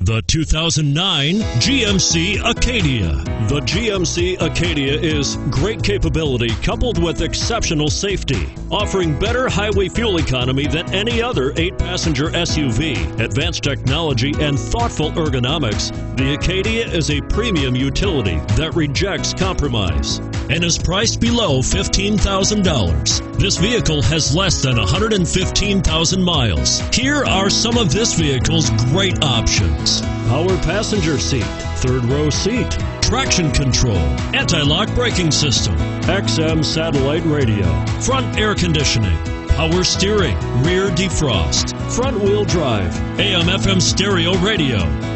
The 2009 GMC Acadia. The GMC Acadia is great capability coupled with exceptional safety, offering better highway fuel economy than any other eight passenger SUV. Advanced technology and thoughtful ergonomics, the Acadia is a premium utility that rejects compromise and is priced below $15,000. This vehicle has less than 115,000 miles. Here are some of this vehicle's great options power passenger seat, third row seat, traction control, anti lock braking system, XM satellite radio, front air conditioning. Power steering, rear defrost, front wheel drive, AM FM stereo radio.